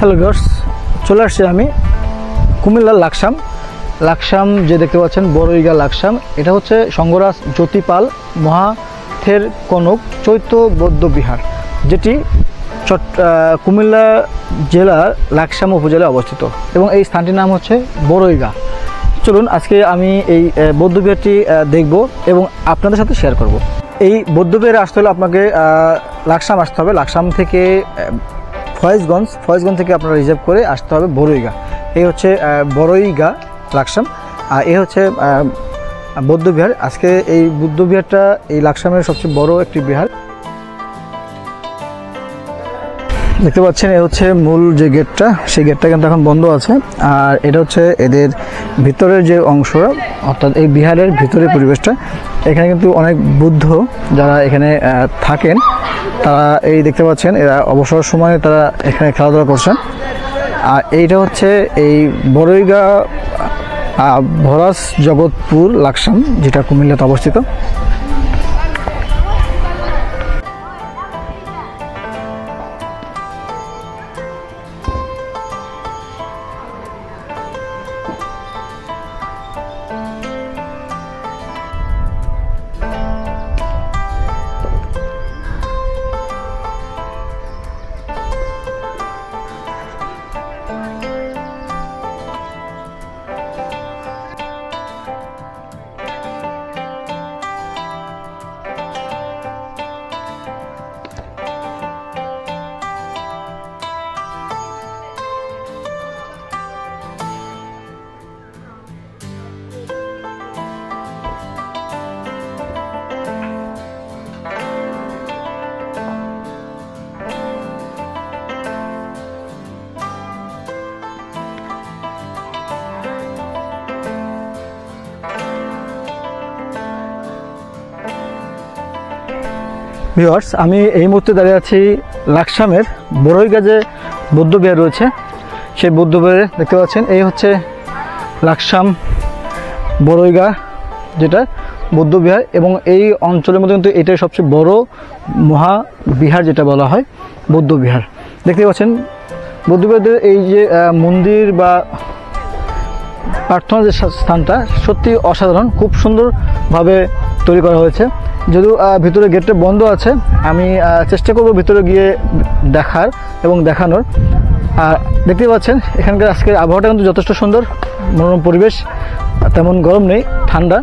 Hello girls চলে আসছি আমি কুমিল্লার লাকসাম। লাকসাম যে দেখতে পাচ্ছেন, বড়ইগা লাকসাম। এটা হচ্ছে সঙ্গরাজ জ্যোতিপাল মহাথের কনক চৈত্য বৌদ্ধ বিহার, যেটি চট কুমিল্লা জেলার লাকসাম উপজেলায় অবস্থিত এবং এই স্থানটির নাম হচ্ছে বড়ইগা। চলুন, আজকে আমি এই বৌদ্ধ বিহারটি দেখব এবং আপনাদের সাথে শেয়ার করব। এই বৌদ্ধ বিহারে আসতে হলে আপনাকে লাকসাম আসতে হবে। লাকসাম থেকে ফয়েজগঞ্জ ফয়েজগঞ্জ থেকে আপনারা রিজার্ভ করে আসতে হবে বড়ইগা এই হচ্ছে বড়ইগা লাকসাম। আর এ হচ্ছে বৌদ্ধবিহার। আজকে এই বৌদ্ধবিহারটা এই লাকসামের সবচেয়ে বড় একটি বিহার। দেখতে পাচ্ছেন এ হচ্ছে মূল যে গেটটা, সেই গেটটা কিন্তু এখন বন্ধ আছে। আর এটা হচ্ছে এদের ভিতরের যে অংশ, অর্থাৎ এই বিহারের ভিতরের পরিবেশটা। এখানে কিন্তু অনেক বুদ্ধ যারা এখানে থাকেন, তারা এই দেখতে পাচ্ছেন, এরা অবসর সময়ে তারা এখানে খেলাধুলা করছেন। আর এইটা হচ্ছে এই বড়ইগা ভরাস জগৎপুর লাকসাম, যেটা কুমিল্লাতে অবস্থিত। ভিওয়ার্স আমি এই মুহূর্তে দাঁড়িয়ে আছি লাকসামের বড়ইগা যে বৌদ্ধ বিহার রয়েছে। সেই বৌদ্ধ বিহারে দেখতে পাচ্ছেন, এই হচ্ছে লাকসাম বড়ইগা যেটা বৌদ্ধ বিহার, এবং এই অঞ্চলের মধ্যে কিন্তু এটাই সবচেয়ে বড় মহা বিহার যেটা বলা হয়, বৌদ্ধ বিহার। দেখতে পাচ্ছেন, বৌদ্ধ বিহারের এই যে মন্দির বা প্রার্থনা যে স্থানটা সত্যি অসাধারণ, খুব সুন্দরভাবে তৈরি করা হয়েছে। যদিও ভিতরে গেটটা বন্ধ আছে, আমি চেষ্টা করব ভিতরে গিয়ে দেখার এবং দেখানোর। আর দেখতে পাচ্ছেন, এখানকার আজকের আবহাওয়াটা কিন্তু যথেষ্ট সুন্দর, মনোরম পরিবেশ তেমন গরম নেই, ঠান্ডা।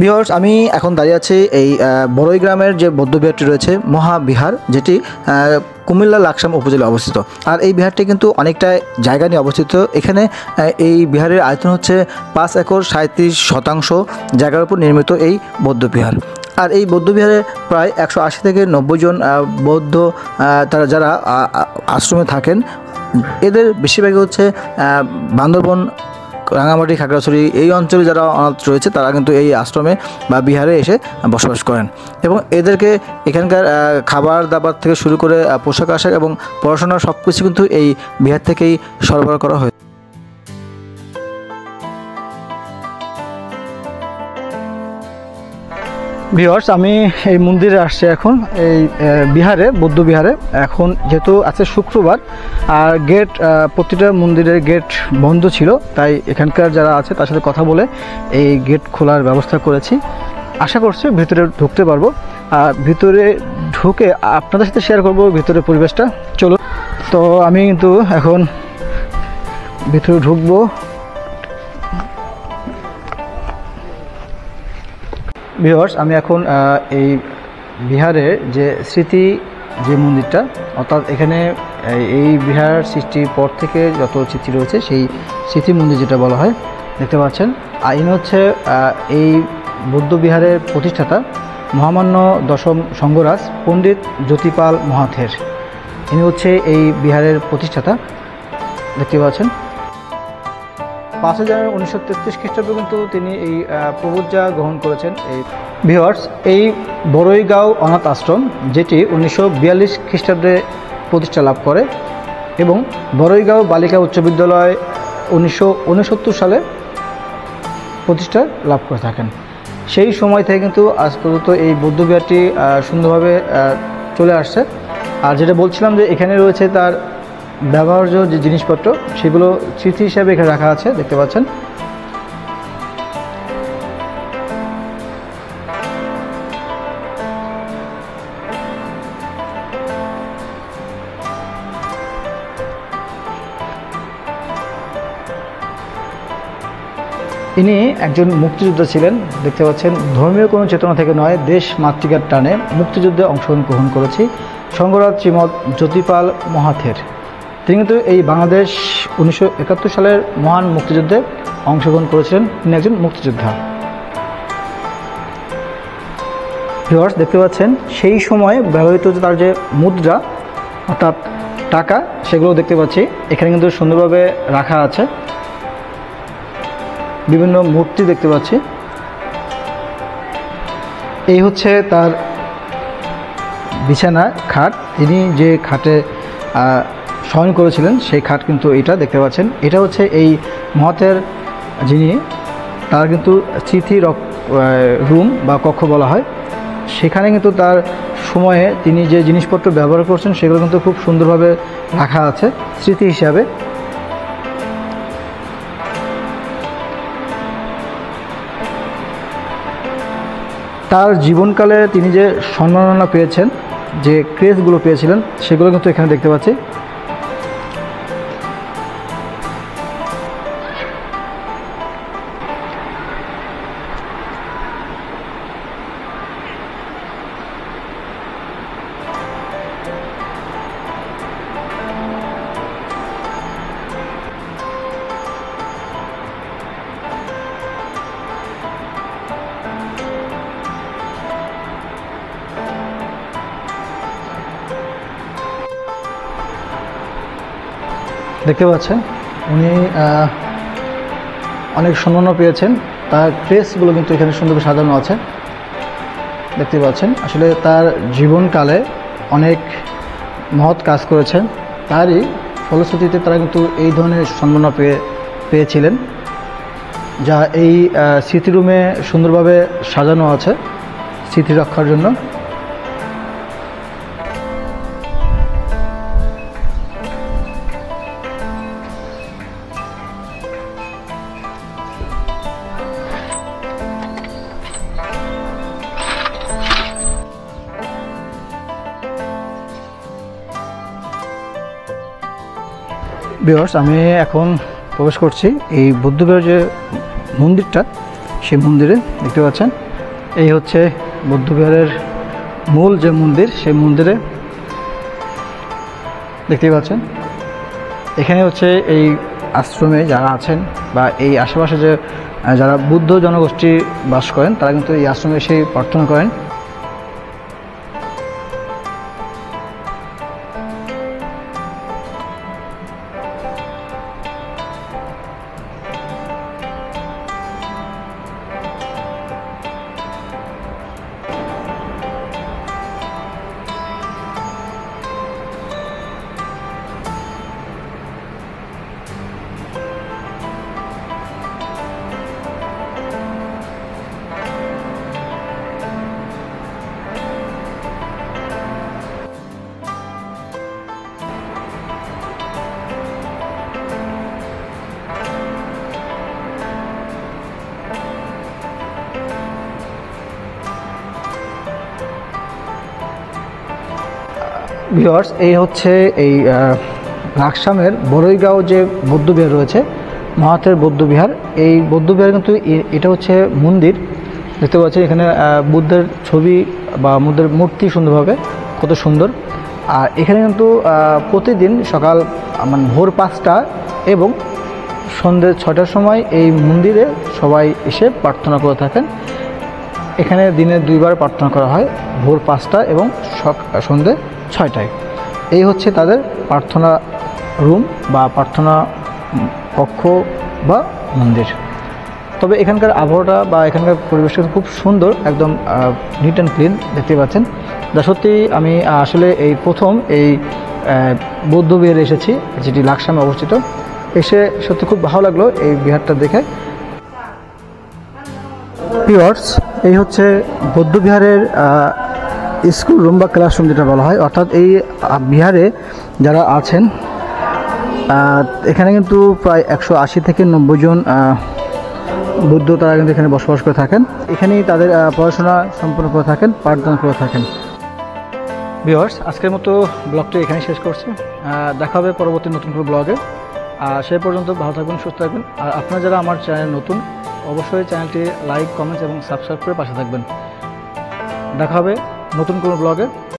বিহার্স আমি এখন দাঁড়িয়ে আছি এই বড়ই গ্রামের যে বৌদ্ধ বিহারটি রয়েছে, মহাবিহার, যেটি কুমিল্লা লাকসাম উপজেলায় অবস্থিত। আর এই বিহারটি কিন্তু অনেকটা জায়গা নিয়ে অবস্থিত। এখানে এই বিহারের আয়তন হচ্ছে পাঁচ একর সাঁত্রিশ শতাংশ জায়গার উপর নির্মিত এই বৌদ্ধ বিহার আর এই বৌদ্ধ বিহারে প্রায় একশো আশি থেকে নব্বই জন বৌদ্ধ তারা যারা আশ্রমে থাকেন। এদের বেশিরভাগই হচ্ছে বান্দরবন রাঙামাটি, খাগড়াছড়ি এই অঞ্চলে যারা অনাথ রয়েছে, তারা কিন্তু এই আশ্রমে বা বিহারে এসে বসবাস করেন। এবং এদেরকে এখানকার খাবার দাবার থেকে শুরু করে পোশাক আশাক এবং পড়াশোনার সব কিছু কিন্তু এই বিহার থেকেই সরবরাহ করা হয় ভিওয়ার্স আমি এই মন্দিরে আসছি এখন, এই বিহারে, বৌদ্ধ বিহারে। এখন যেহেতু আছে শুক্রবার, আর গেট প্রতিটা মন্দিরের গেট বন্ধ ছিল, তাই এখানকার যারা আছে তার সাথে কথা বলে এই গেট খোলার ব্যবস্থা করেছি। আশা করছি ভিতরে ঢুকতে পারব। আর ভিতরে ঢুকে আপনাদের সাথে শেয়ার করব ভিতরে পরিবেশটা। চলো তো আমি কিন্তু এখন ভিতরে ঢুকবো। ভিউয়ার্স আমি এখন এই বিহারের যে স্মৃতি যে মন্দিরটা, অর্থাৎ এখানে, এই- এই বিহার সৃষ্টির পর থেকে যত স্মৃতি রয়েছে, সেই স্মৃতি মন্দির যেটা বলা হয়, দেখতে পাচ্ছেন। আর ইনি হচ্ছে এই বৌদ্ধ বিহারের প্রতিষ্ঠাতা মহামান্য দশম সঙ্গরাজ পণ্ডিত জ্যোতিপাল মহাথের। ইনি হচ্ছে এই বিহারের প্রতিষ্ঠাতা, দেখতে পাচ্ছেন। পাঁচই জানুয়ারি উনিশশো তেত্রিশ খ্রিস্টাব্দে কিন্তু তিনি এই প্রবজ্জা গ্রহণ করেছেন। এই ভিওয়ার্স এই বড়ইগাঁও অনাথ আশ্রম, যেটি উনিশশো বিয়াল্লিশ খ্রিস্টাব্দে প্রতিষ্ঠা লাভ করে এবং বড়ইগাঁও বালিকা উচ্চ বিদ্যালয় উনিশশো উনসত্তর সালে প্রতিষ্ঠা লাভ করে থাকেন। সেই সময় থেকে কিন্তু আজ পর্যন্ত এই বৌদ্ধবিহারটি সুন্দরভাবে চলে আসছে। আর যেটা বলছিলাম যে এখানে রয়েছে তার ব্যবহার্য যে জিনিসপত্র, সেগুলো স্মৃতি হিসাবে এখানে রাখা আছে, দেখতে পাচ্ছেন। ইনি একজন মুক্তিযোদ্ধা ছিলেন, দেখতে পাচ্ছেন। ধর্মীয় কোনো চেতনা থেকে নয়, দেশ মাতৃকার টানে মুক্তিযুদ্ধে অংশগ্রহণ গ্রহণ করেছি। সংঘরাজ শ্রীমৎ জ্যোতিপাল মহাথের। তিনি কিন্তু এই বাংলাদেশ উনিশশো একাত্তর সালের মহান মুক্তিযুদ্ধে অংশগ্রহণ করেছিলেন। তিনি একজন মুক্তিযোদ্ধা। ভিউয়ার্স দেখতে পাচ্ছেন, সেই সময় ব্যবহৃত তার যে মুদ্রা, অর্থাৎ টাকা সেগুলো দেখতে পাচ্ছি। এখানে কিন্তু সুন্দরভাবে রাখা আছে। বিভিন্ন মূর্তি দেখতে পাচ্ছি। এই হচ্ছে তার বিছানা, খাট। তিনি যে খাটে শয়ন করেছিলেন, সেই খাট কিন্তু এটা দেখতে পাচ্ছেন। এটা হচ্ছে এই মহতের যিনি, তার কিন্তু স্মৃতি রুম বা কক্ষ বলা হয়। সেখানে কিন্তু তার সময়ে তিনি যে জিনিসপত্র ব্যবহার করছেন, সেগুলো কিন্তু খুব সুন্দরভাবে রাখা আছে, স্মৃতি হিসাবে। তার জীবনকালে তিনি যে সম্মাননা পেয়েছেন, যে ক্রেজগুলো পেয়েছিলেন, সেগুলো কিন্তু এখানে দেখতে পাচ্ছি। দেখতে পাচ্ছেন উনি অনেক সম্মান পেয়েছেন। তার ড্রেসগুলো কিন্তু এখানে সুন্দরভাবে সাজানো আছে। দেখতে পাচ্ছেন আসলে তার জীবনকালে অনেক মহৎ কাজ করেছেন। তারই ফলশ্রুতিতে তারা কিন্তু এই ধরনের সম্মান পেয়ে পেয়েছিলেন যা এই আহ, স্মৃতি রুমে সুন্দরভাবে সাজানো আছে স্মৃতি রক্ষার জন্য। বিয়ার্স আমি এখন প্রবেশ করছি এই বুদ্ধবিহার যে মন্দিরটা। সেই মন্দিরে দেখতে পাচ্ছেন, এই হচ্ছে বুদ্ধবিহারের মূল যে মন্দির, সেই মন্দিরে দেখতে পাচ্ছেন। এখানে হচ্ছে এই আশ্রমে যারা আছেন বা এই আশেপাশে যে যারা বুদ্ধ জনগোষ্ঠী বাস করেন, তারা কিন্তু এই আশ্রমে এসে প্রার্থনা করেন। ভিওয়ার্স এই হচ্ছে এই লাকসামের বড়ইগাঁও যে বৌদ্ধবিহার রয়েছে, মহাতের বৌদ্ধবিহার। এই বৌদ্ধবিহার কিন্তু এটা হচ্ছে মন্দির। দেখতে পাচ্ছি এখানে বুদ্ধের ছবি বা বুদ্ধের মূর্তি সুন্দরভাবে, কত সুন্দর। আর এখানে কিন্তু প্রতিদিন সকাল মানে ভোর পাঁচটা এবং সন্ধ্যে ছটার সময় এই মন্দিরে সবাই এসে প্রার্থনা করে থাকেন। এখানে দিনে দুইবার প্রার্থনা করা হয়, ভোর পাঁচটা এবং সন্ধ্যে ছয়টায়। এই হচ্ছে তাদের প্রার্থনা রুম বা প্রার্থনা কক্ষ বা মন্দির। তবে এখানকার আবহাওয়াটা বা এখানকার পরিবেশটা খুব সুন্দর একদম নিট অ্যান্ড ক্লিন দেখতে পাচ্ছেন। যা সত্যি আমি আসলে এই প্রথম এই বৌদ্ধ বিহারে এসেছি যেটি লাকসামে অবস্থিত। এসে সত্যি খুব ভালো লাগল এই বিহারটা দেখে। পিওর্স এই হচ্ছে বৌদ্ধবিহারের আহ, স্কুল রুম বা ক্লাসরুম যেটা বলা হয়, অর্থাৎ এই বিহারে যারা আছেন এখানে কিন্তু প্রায় একশো আশি থেকে নব্বই জন বৌদ্ধ তারা কিন্তু এখানে বসবাস করে থাকেন। এখানেই তাদের পড়াশোনা সম্পন্ন করে থাকেন, পাঠদান করে থাকেন। ভিওয়ার্স আজকের মতো ব্লগটি এখানে শেষ করছি। দেখা হবে পরবর্তী নতুন কোনো ব্লগে। আর সে পর্যন্ত ভালো থাকবেন, সুস্থ থাকবেন। আর আপনারা যারা আমার চ্যানেল নতুন, অবশ্যই চ্যানেলটি লাইক, কমেন্টস এবং সাবস্ক্রাইব করে পাশে থাকবেন। দেখা হবে নতুন কোনো ব্লগে